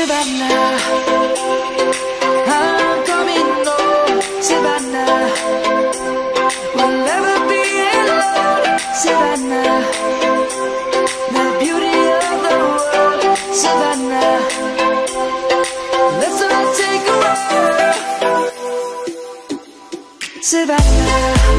Savannah, I'm coming home. We'll never be alone. The beauty of the world. Take. Savannah,